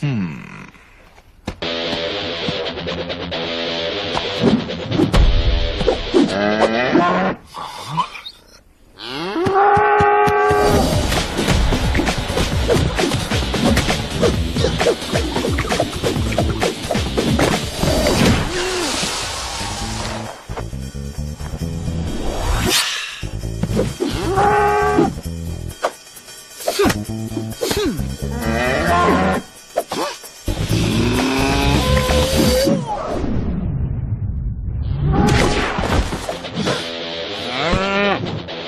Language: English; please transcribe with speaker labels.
Speaker 1: Hmm. Oh!